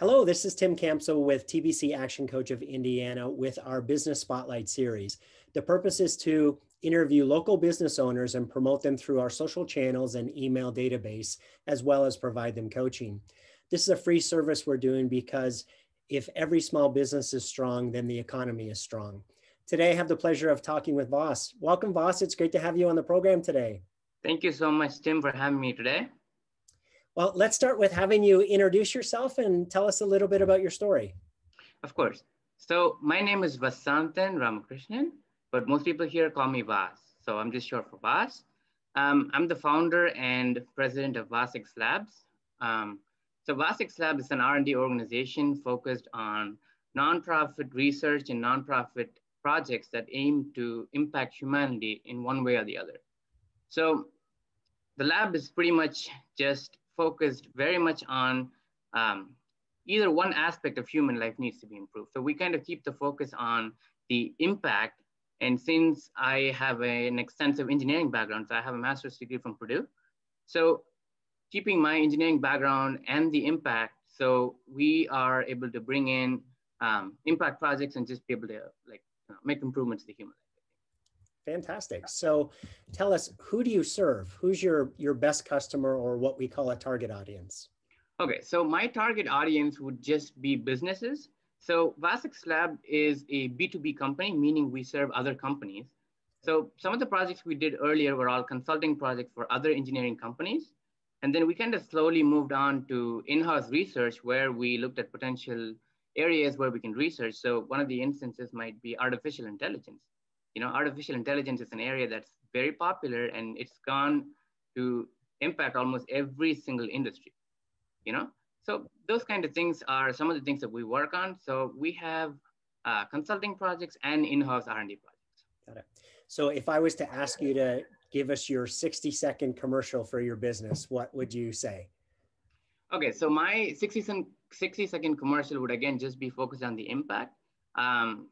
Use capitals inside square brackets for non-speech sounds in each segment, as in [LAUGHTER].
Hello, this is Tim Campsall with TBC Action Coach of Indiana with our Business Spotlight series. The purpose is to interview local business owners and promote them through our social channels and email database, as well as provide them coaching. This is a free service we're doing because if every small business is strong, then the economy is strong. Today, I have the pleasure of talking with Voss. Welcome, Voss. It's great to have you on the program today. Thank you so much, Tim, for having me today. Well, let's start with having you introduce yourself and tell us a little bit about your story. Of course. So my name is Vasanthan Ramakrishnan, but most people here call me Vas. So I'm just short for Vas. Um, I'm the founder and president of VasX Labs. Um, so VasX Labs is an R&D organization focused on nonprofit research and nonprofit projects that aim to impact humanity in one way or the other. So the lab is pretty much just focused very much on um, either one aspect of human life needs to be improved. So we kind of keep the focus on the impact. And since I have a, an extensive engineering background, so I have a master's degree from Purdue. So keeping my engineering background and the impact, so we are able to bring in um, impact projects and just be able to like you know, make improvements to human life. Fantastic. So tell us, who do you serve? Who's your, your best customer or what we call a target audience? Okay, so my target audience would just be businesses. So VasX Lab is a B2B company, meaning we serve other companies. So some of the projects we did earlier were all consulting projects for other engineering companies. And then we kind of slowly moved on to in-house research where we looked at potential areas where we can research. So one of the instances might be artificial intelligence you know, artificial intelligence is an area that's very popular and it's gone to impact almost every single industry, you know? So those kind of things are some of the things that we work on. So we have uh, consulting projects and in-house R&D projects. Got it. So if I was to ask you to give us your 60 second commercial for your business, what would you say? Okay, so my 60 second, 60 second commercial would again just be focused on the impact. Um,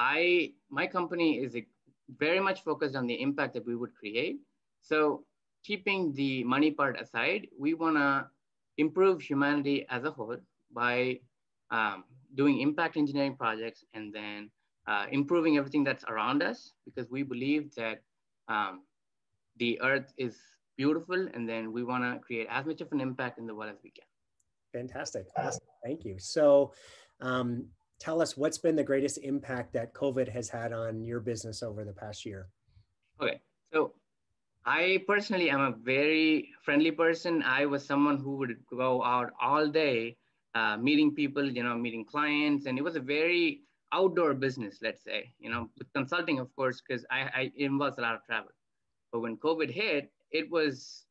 I my company is very much focused on the impact that we would create. So keeping the money part aside, we want to improve humanity as a whole by um, doing impact engineering projects and then uh, improving everything that's around us because we believe that um, the earth is beautiful and then we want to create as much of an impact in the world as we can. Fantastic. Awesome. Thank you. So um, tell us what's been the greatest impact that COVID has had on your business over the past year. Okay, so I personally am a very friendly person. I was someone who would go out all day, uh, meeting people, you know, meeting clients, and it was a very outdoor business, let's say, you know, with consulting, of course, because I, I involves a lot of travel. But when COVID hit, it was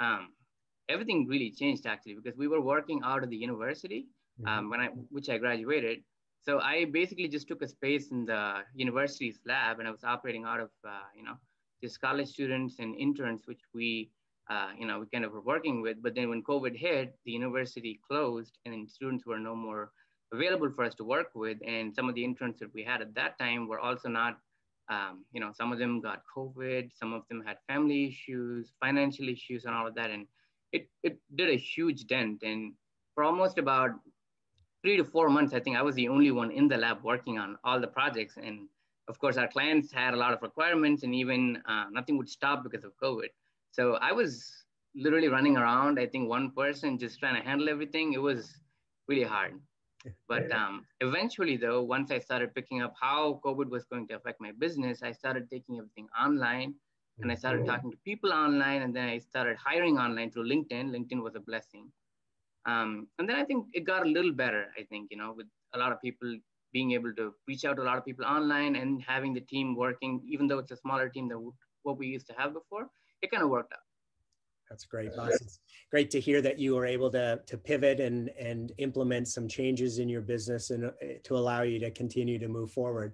um, everything really changed actually because we were working out of the university mm-hmm. um, when I, which I graduated, so I basically just took a space in the university's lab and I was operating out of, uh, you know, just college students and interns, which we, uh, you know, we kind of were working with. But then when COVID hit, the university closed and students were no more available for us to work with. And some of the interns that we had at that time were also not, um, you know, some of them got COVID, some of them had family issues, financial issues and all of that. And it, it did a huge dent. And for almost about three to four months, I think I was the only one in the lab working on all the projects. And of course, our clients had a lot of requirements and even uh, nothing would stop because of COVID. So I was literally running around, I think one person just trying to handle everything. It was really hard. [LAUGHS] But um, eventually, though, once I started picking up how COVID was going to affect my business, I started taking everything online and I started talking to people online and then I started hiring online through LinkedIn. LinkedIn was a blessing. Um, and then I think it got a little better, I think, you know, with a lot of people being able to reach out to a lot of people online and having the team working, even though it's a smaller team than what we used to have before, it kind of worked out. That's great, Vas. It's great to hear that you were able to, to pivot and, and implement some changes in your business and uh, to allow you to continue to move forward.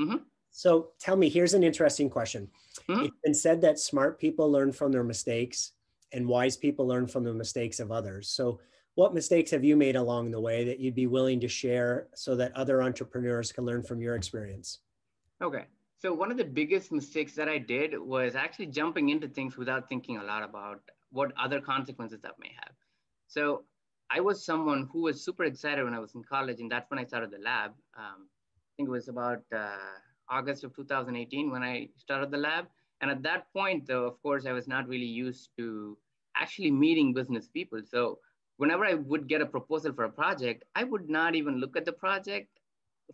Mm-hmm. So tell me, here's an interesting question. Mm-hmm. It's been said that smart people learn from their mistakes and wise people learn from the mistakes of others. So what mistakes have you made along the way that you'd be willing to share so that other entrepreneurs can learn from your experience? Okay. So one of the biggest mistakes that I did was actually jumping into things without thinking a lot about what other consequences that may have. So I was someone who was super excited when I was in college, and that's when I started the lab. Um, I think it was about uh, August of 2018 when I started the lab. And at that point, though, of course, I was not really used to actually meeting business people. So whenever I would get a proposal for a project, I would not even look at the project.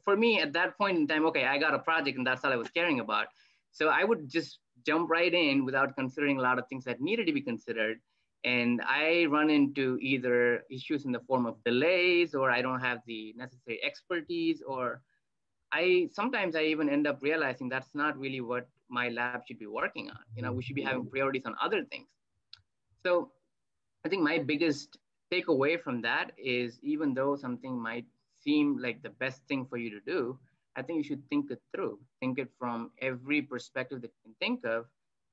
For me, at that point in time, okay, I got a project and that's all I was caring about. So I would just jump right in without considering a lot of things that needed to be considered. And I run into either issues in the form of delays or I don't have the necessary expertise or I sometimes I even end up realizing that's not really what my lab should be working on. You know, we should be having priorities on other things. So I think my biggest takeaway from that is even though something might seem like the best thing for you to do, I think you should think it through, think it from every perspective that you can think of,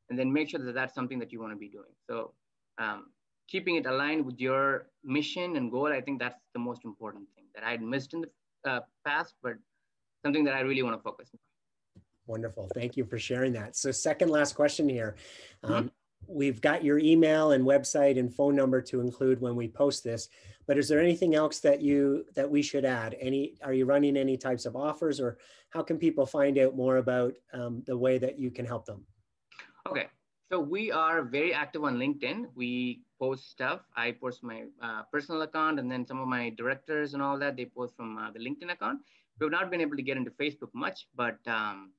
and then make sure that that's something that you want to be doing. So um, keeping it aligned with your mission and goal, I think that's the most important thing that I had missed in the uh, past, but something that I really want to focus on. Wonderful. Thank you for sharing that. So second last question here. Mm-hmm. We've got your email and website and phone number to include when we post this. But is there anything else that you that we should add? Any are you running any types of offers or how can people find out more about um, the way that you can help them? Okay. So we are very active on linkedin. We post stuff. I post my uh, personal account and then some of my directors and all that they post from uh, the linkedin account. We've not been able to get into facebook much but um,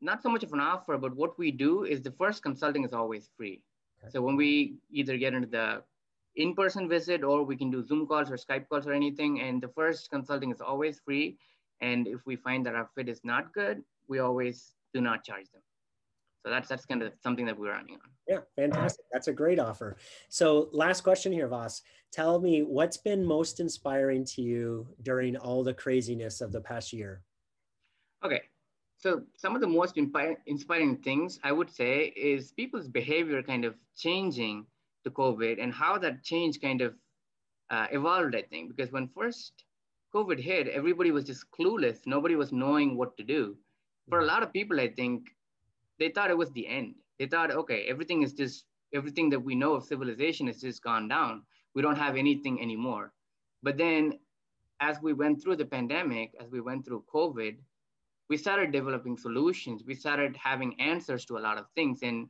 not so much of an offer, but what we do is the first consulting is always free. Okay. So when we either get into the in-person visit or we can do Zoom calls or Skype calls or anything, and the first consulting is always free. And if we find that our fit is not good, we always do not charge them. So that's that's kind of something that we're running on. Yeah, fantastic. That's a great offer. So last question here, Voss. Tell me what's been most inspiring to you during all the craziness of the past year? Okay, so some of the most inspiring things I would say is people's behavior kind of changing to COVID and how that change kind of uh, evolved, I think, because when first COVID hit, everybody was just clueless. Nobody was knowing what to do. For a lot of people, I think they thought it was the end. They thought, okay, everything is just, everything that we know of civilization has just gone down. We don't have anything anymore. But then as we went through the pandemic, as we went through COVID, we started developing solutions. We started having answers to a lot of things. And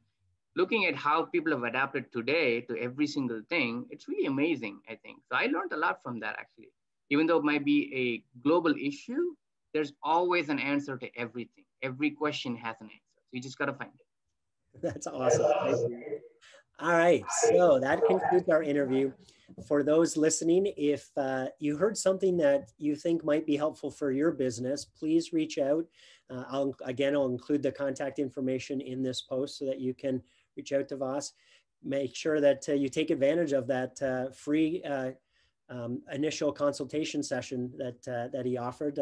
looking at how people have adapted today to every single thing, it's really amazing, I think. So I learned a lot from that actually. Even though it might be a global issue, there's always an answer to everything. Every question has an answer. So you just got to find it. That's awesome. All right. So that concludes our interview for those listening, if uh, you heard something that you think might be helpful for your business, please reach out. Uh, I'll, again, I'll include the contact information in this post so that you can reach out to Vas. Make sure that uh, you take advantage of that uh, free uh, um, initial consultation session that that he offered.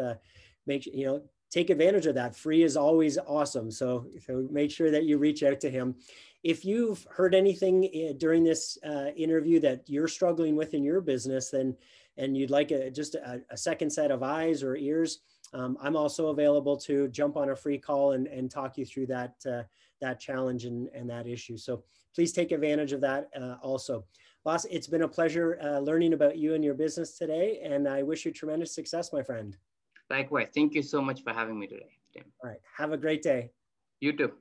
make you know take advantage of that. Free is always awesome. So, so make sure that you reach out to him. If you've heard anything eh, during this uh, interview that you're struggling with in your business, then and you'd like a, just a, a, second set of eyes or ears, um, I'm also available to jump on a free call and, and talk you through that uh, that challenge and, and that issue. So please take advantage of that uh, also. Vas, it's been a pleasure uh, learning about you and your business today, and I wish you tremendous success, my friend. Likewise. Thank you so much for having me today, Tim. All right. Have a great day. You too.